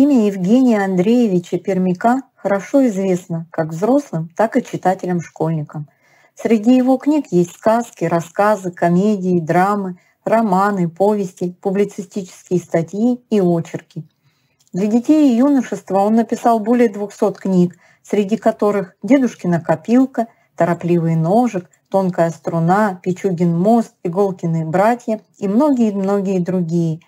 Имя Евгения Андреевича Пермяка хорошо известно как взрослым, так и читателям-школьникам. Среди его книг есть сказки, рассказы, комедии, драмы, романы, повести, публицистические статьи и очерки. Для детей и юношества он написал более 200 книг, среди которых «Дедушкина копилка», «Торопливый ножик», «Тонкая струна», «Пичугин мост», «Иголкины братья» и многие-многие другие.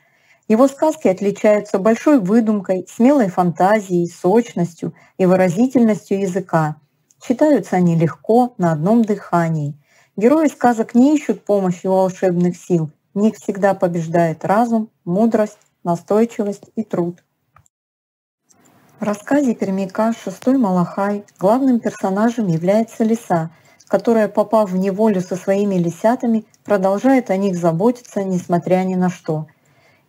Его сказки отличаются большой выдумкой, смелой фантазией, сочностью и выразительностью языка. Читаются они легко, на одном дыхании. Герои сказок не ищут помощи у волшебных сил. В них всегда побеждает разум, мудрость, настойчивость и труд. В рассказе Пермяка «Шестой Малахай» главным персонажем является лиса, которая, попав в неволю со своими лисятами, продолжает о них заботиться, несмотря ни на что –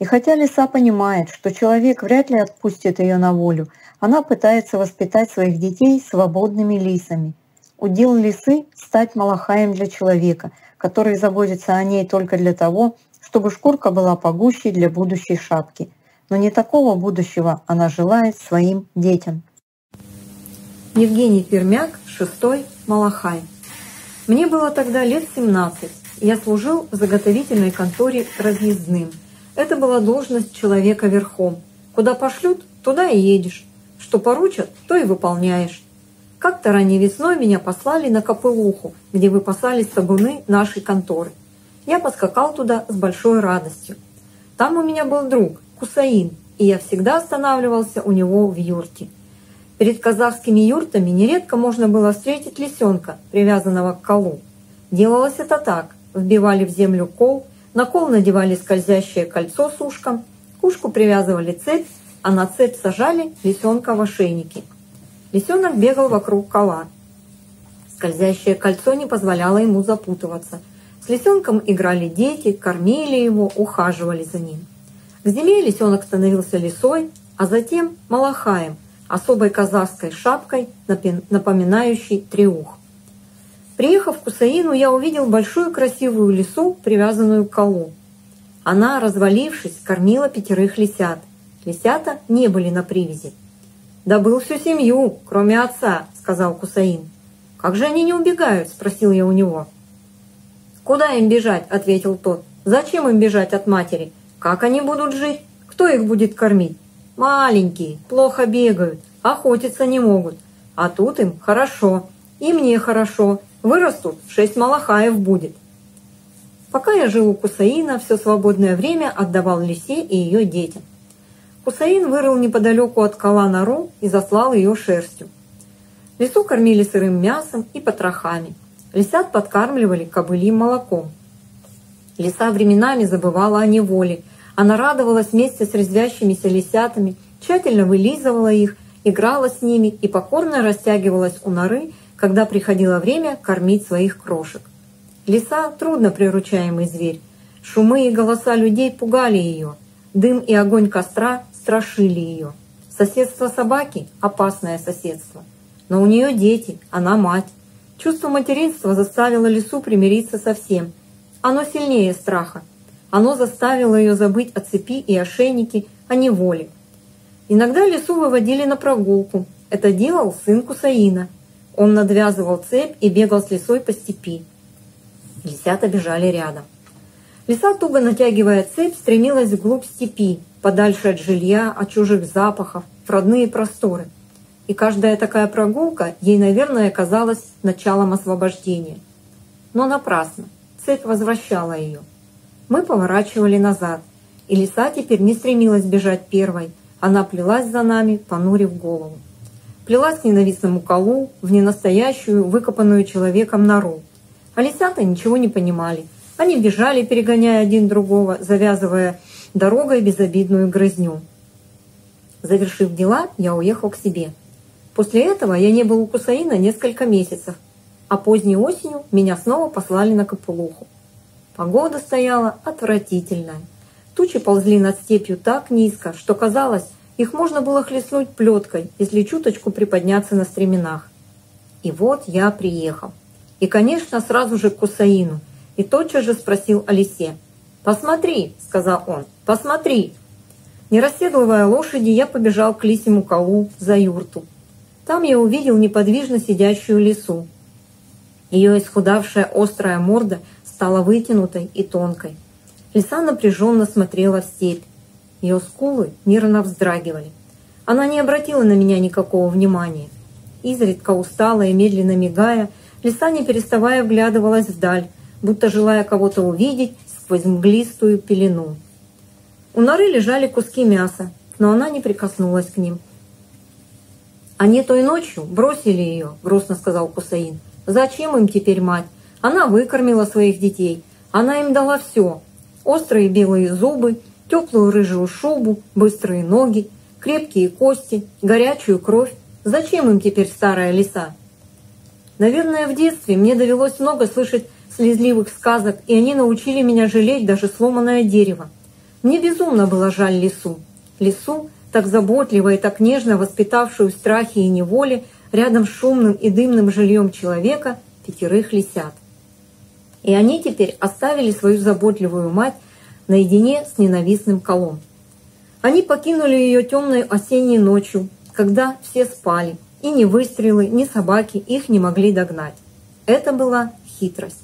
и хотя лиса понимает, что человек вряд ли отпустит ее на волю, она пытается воспитать своих детей свободными лисами. Удел лисы – стать малахаем для человека, который заботится о ней только для того, чтобы шкурка была погуще для будущей шапки. Но не такого будущего она желает своим детям. Евгений Пермяк, шестой, Малахай. Мне было тогда лет 17. Я служил в заготовительной конторе разъездным – это была должность человека верхом. Куда пошлют, туда и едешь. Что поручат, то и выполняешь. Как-то ранней весной меня послали на Копылуху, где выпасались табуны нашей конторы. Я поскакал туда с большой радостью. Там у меня был друг, Кусаин, и я всегда останавливался у него в юрте. Перед казахскими юртами нередко можно было встретить лисенка, привязанного к колу. Делалось это так. Вбивали в землю кол, на кол надевали скользящее кольцо с ушком, к ушку привязывали цепь, а на цепь сажали лисенка в ошейнике. Лисенок бегал вокруг кола. Скользящее кольцо не позволяло ему запутываться. С лисенком играли дети, кормили его, ухаживали за ним. К зиме лисенок становился лисой, а затем малахаем, особой казахской шапкой, напоминающей треух. Приехав в Кусаину, я увидел большую красивую лису, привязанную к колу. Она, развалившись, кормила пятерых лисят. Лисята не были на привязи. «Добыл всю семью, кроме отца», — сказал Кусаин. «Как же они не убегают?» — спросил я у него. «Куда им бежать?» — ответил тот. «Зачем им бежать от матери? Как они будут жить? Кто их будет кормить? Маленькие, плохо бегают, охотиться не могут. А тут им хорошо, и мне хорошо, Вырастут, шесть малахаев будет. Пока я жил у Кусаина, все свободное время отдавал Лисе и ее детям. Кусаин вырыл неподалеку от кола нору и заслал ее шерстью. Лису кормили сырым мясом и потрохами. Лисят подкармливали кобыльим молоком. Лиса временами забывала о неволе. Она радовалась вместе с резвящимися лисятами, тщательно вылизывала их, играла с ними и покорно растягивалась у норы, когда приходило время кормить своих крошек. Лиса – трудно приручаемый зверь. Шумы и голоса людей пугали ее. Дым и огонь костра страшили ее. Соседство собаки – опасное соседство. Но у нее дети, она мать. Чувство материнства заставило лису примириться со всем. Оно сильнее страха. Оно заставило ее забыть о цепи и ошейнике, о неволе. Иногда лису выводили на прогулку. Это делал сын Кусаина – он надвязывал цепь и бегал с лисой по степи. Лисята бежали рядом. Лиса, туго натягивая цепь, стремилась вглубь степи, подальше от жилья, от чужих запахов, в родные просторы. И каждая такая прогулка ей, наверное, казалась началом освобождения. Но напрасно. Цепь возвращала ее. Мы поворачивали назад, и лиса теперь не стремилась бежать первой. Она плелась за нами, понурив голову плелась к ненавистному колу, в ненастоящую, выкопанную человеком нору. А лисята ничего не понимали. Они бежали, перегоняя один другого, завязывая дорогой безобидную грызню. Завершив дела, я уехал к себе. После этого я не был у Кусаина несколько месяцев, а поздней осенью меня снова послали на Капулуху. Погода стояла отвратительная. Тучи ползли над степью так низко, что казалось, их можно было хлестнуть плеткой, если чуточку приподняться на стременах. И вот я приехал. И, конечно, сразу же к Кусаину. И тотчас же спросил о лисе. «Посмотри», — сказал он, — «посмотри». Не расседлывая лошади, я побежал к лисьему колу за юрту. Там я увидел неподвижно сидящую лису. Ее исхудавшая острая морда стала вытянутой и тонкой. Лиса напряженно смотрела в степь. Ее скулы нервно вздрагивали. Она не обратила на меня никакого внимания. Изредка устала и медленно мигая, лиса не переставая вглядывалась вдаль, будто желая кого-то увидеть сквозь мглистую пелену. У норы лежали куски мяса, но она не прикоснулась к ним. «Они той ночью бросили ее», — грустно сказал Кусаин. «Зачем им теперь мать? Она выкормила своих детей. Она им дала все. Острые белые зубы, теплую рыжую шубу, быстрые ноги, крепкие кости, горячую кровь. Зачем им теперь старая лиса? Наверное, в детстве мне довелось много слышать слезливых сказок, и они научили меня жалеть даже сломанное дерево. Мне безумно было жаль лису. Лису, так заботливо и так нежно воспитавшую в страхе и неволе, рядом с шумным и дымным жильем человека пятерых лисят. И они теперь оставили свою заботливую мать наедине с ненавистным колом. Они покинули ее темной осенней ночью, когда все спали, и ни выстрелы, ни собаки их не могли догнать. Это была хитрость.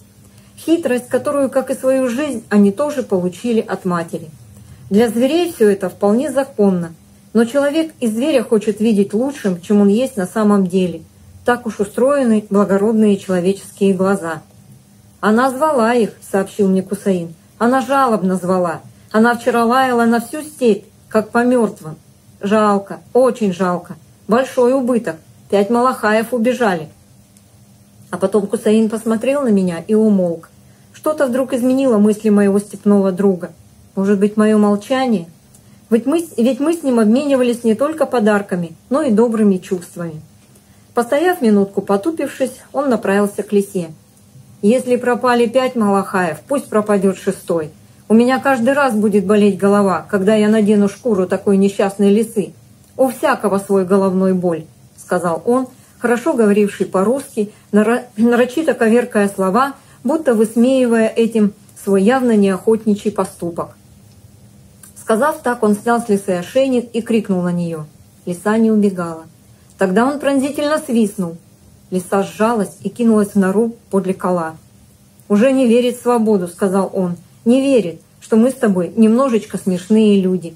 Хитрость, которую, как и свою жизнь, они тоже получили от матери. Для зверей все это вполне законно, но человек и зверя хочет видеть лучшим, чем он есть на самом деле. Так уж устроены благородные человеческие глаза. «Она звала их», — сообщил мне Кусаин. «Она жалобно звала. Она вчера лаяла на всю степь, как по мертвым. Жалко, очень жалко. Большой убыток. Пять малахаев убежали. А потом Кусаин посмотрел на меня и умолк. Что-то вдруг изменило мысли моего степного друга. Может быть, мое молчание? Ведь мы, ведь мы с ним обменивались не только подарками, но и добрыми чувствами. Постояв минутку, потупившись, он направился к лисе. «Если пропали пять малахаев, пусть пропадет шестой. У меня каждый раз будет болеть голова, когда я надену шкуру такой несчастной лисы. У всякого свой головной боль», — сказал он, хорошо говоривший по-русски, нарочито коверкая слова, будто высмеивая этим свой явно неохотничий поступок. Сказав так, он снял с лисы ошейник и крикнул на нее. Лиса не убегала. Тогда он пронзительно свистнул. Лиса сжалась и кинулась в нору подле кола. «Уже не верит в свободу», — сказал он не верит, что мы с тобой немножечко смешные люди.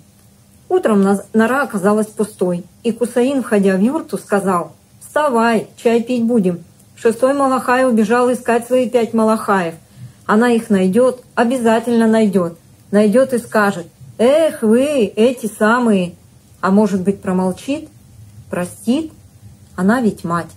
Утром нора оказалась пустой, и Кусаин, входя в юрту, сказал «Вставай, чай пить будем». Шестой Малахай убежал искать свои пять Малахаев. Она их найдет, обязательно найдет. Найдет и скажет «Эх вы, эти самые!» А может быть промолчит? Простит? Она ведь мать.